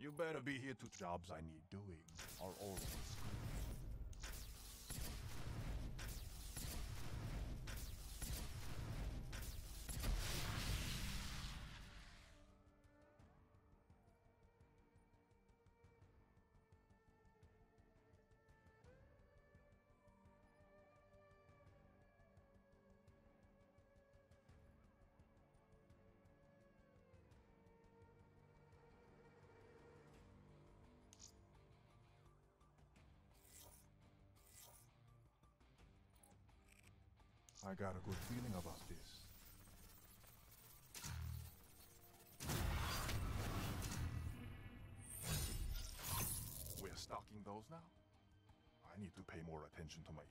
You better be here to jobs I need. Doing are always I got a good feeling about this. We're stocking those now? I need to pay more attention to my